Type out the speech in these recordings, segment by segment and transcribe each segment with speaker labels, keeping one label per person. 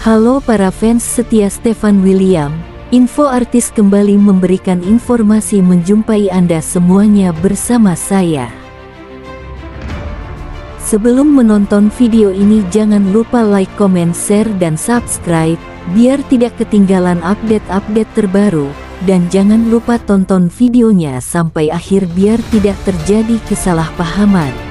Speaker 1: Halo para fans setia Stefan William, Info Artis kembali memberikan informasi menjumpai Anda semuanya bersama saya. Sebelum menonton video ini jangan lupa like, comment, share, dan subscribe, biar tidak ketinggalan update-update terbaru, dan jangan lupa tonton videonya sampai akhir biar tidak terjadi kesalahpahaman.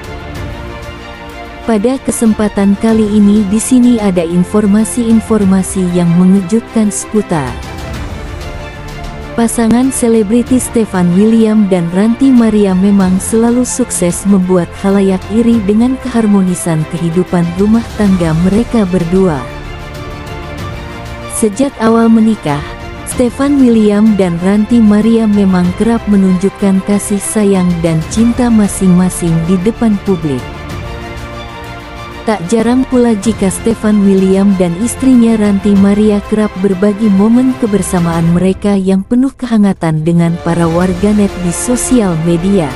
Speaker 1: Pada kesempatan kali ini di sini ada informasi-informasi yang mengejutkan seputar Pasangan selebriti Stefan William dan Ranti Maria memang selalu sukses membuat halayak iri dengan keharmonisan kehidupan rumah tangga mereka berdua. Sejak awal menikah, Stefan William dan Ranti Maria memang kerap menunjukkan kasih sayang dan cinta masing-masing di depan publik. Tak jarang pula jika Stefan William dan istrinya Ranti Maria kerap berbagi momen kebersamaan mereka yang penuh kehangatan dengan para warganet di sosial media.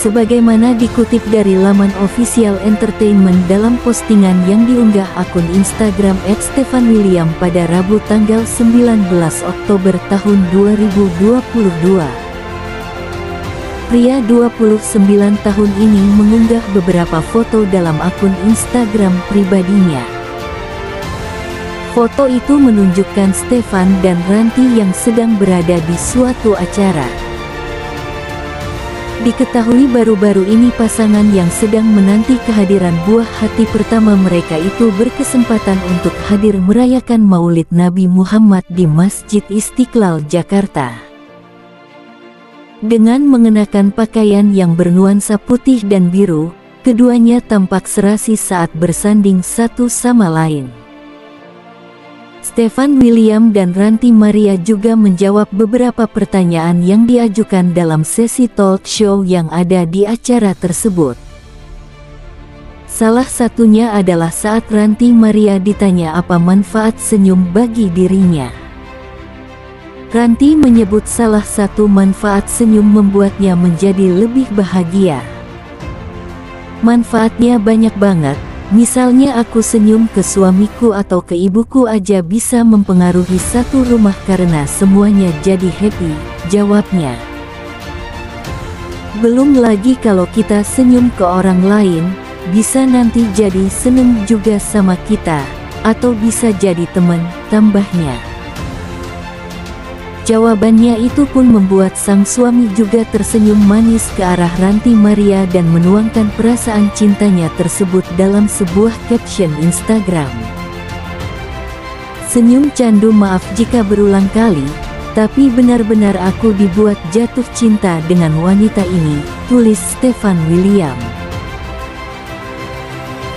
Speaker 1: Sebagaimana dikutip dari laman official entertainment dalam postingan yang diunggah akun Instagram @stefanwilliam pada Rabu tanggal 19 Oktober tahun 2022. Pria 29 tahun ini mengunggah beberapa foto dalam akun Instagram pribadinya. Foto itu menunjukkan Stefan dan Ranti yang sedang berada di suatu acara. Diketahui baru-baru ini pasangan yang sedang menanti kehadiran buah hati pertama mereka itu berkesempatan untuk hadir merayakan maulid Nabi Muhammad di Masjid Istiqlal, Jakarta. Dengan mengenakan pakaian yang bernuansa putih dan biru, keduanya tampak serasi saat bersanding satu sama lain. Stefan William dan Ranti Maria juga menjawab beberapa pertanyaan yang diajukan dalam sesi talk show yang ada di acara tersebut. Salah satunya adalah saat Ranti Maria ditanya apa manfaat senyum bagi dirinya. Ranti menyebut salah satu manfaat senyum membuatnya menjadi lebih bahagia. Manfaatnya banyak banget, misalnya aku senyum ke suamiku atau ke ibuku aja bisa mempengaruhi satu rumah karena semuanya jadi happy, jawabnya. Belum lagi kalau kita senyum ke orang lain, bisa nanti jadi seneng juga sama kita, atau bisa jadi teman, tambahnya. Jawabannya itu pun membuat sang suami juga tersenyum manis ke arah Ranti Maria dan menuangkan perasaan cintanya tersebut dalam sebuah caption Instagram. Senyum candu maaf jika berulang kali, tapi benar-benar aku dibuat jatuh cinta dengan wanita ini, tulis Stefan William.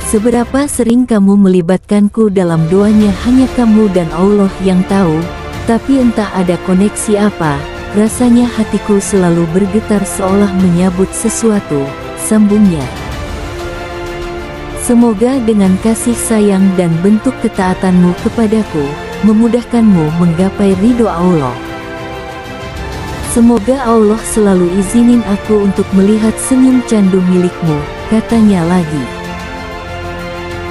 Speaker 1: Seberapa sering kamu melibatkanku dalam doanya hanya kamu dan Allah yang tahu, tapi entah ada koneksi apa, rasanya hatiku selalu bergetar seolah menyabut sesuatu, sambungnya. Semoga dengan kasih sayang dan bentuk ketaatanmu kepadaku, memudahkanmu menggapai ridho Allah. Semoga Allah selalu izinin aku untuk melihat senyum candu milikmu, katanya lagi.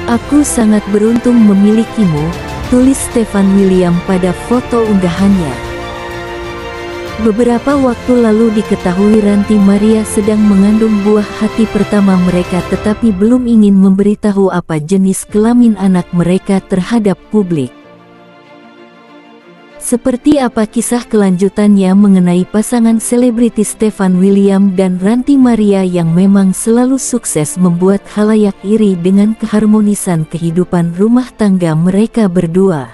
Speaker 1: Aku sangat beruntung memilikimu, tulis Stefan William pada foto unggahannya. Beberapa waktu lalu diketahui Ranti Maria sedang mengandung buah hati pertama mereka tetapi belum ingin memberitahu apa jenis kelamin anak mereka terhadap publik. Seperti apa kisah kelanjutannya mengenai pasangan selebriti Stefan William dan Ranti Maria yang memang selalu sukses membuat halayak iri dengan keharmonisan kehidupan rumah tangga mereka berdua.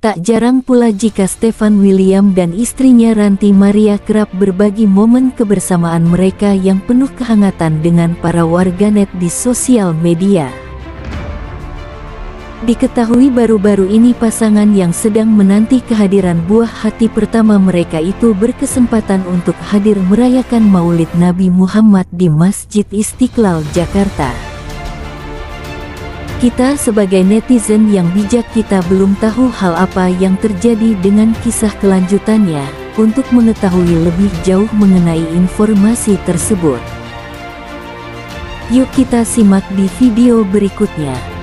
Speaker 1: Tak jarang pula jika Stefan William dan istrinya Ranti Maria kerap berbagi momen kebersamaan mereka yang penuh kehangatan dengan para warganet di sosial media. Diketahui baru-baru ini pasangan yang sedang menanti kehadiran buah hati pertama mereka itu berkesempatan untuk hadir merayakan maulid Nabi Muhammad di Masjid Istiqlal, Jakarta. Kita sebagai netizen yang bijak kita belum tahu hal apa yang terjadi dengan kisah kelanjutannya, untuk mengetahui lebih jauh mengenai informasi tersebut. Yuk kita simak di video berikutnya.